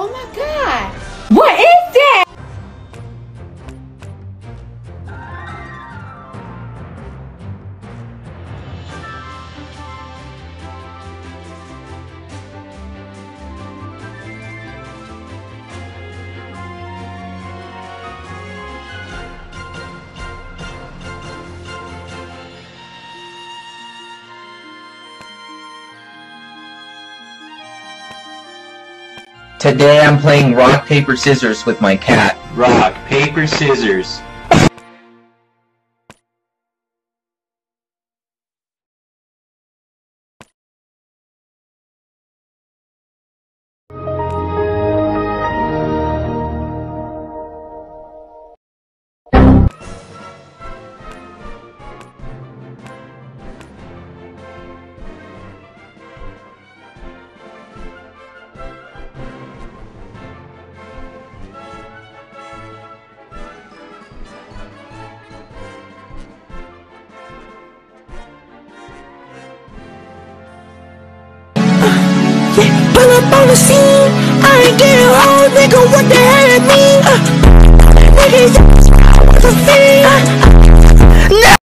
Oh my god. What is Today I'm playing rock, paper, scissors with my cat. Rock, paper, scissors. Pull up on the scene. I ain't hell it mean?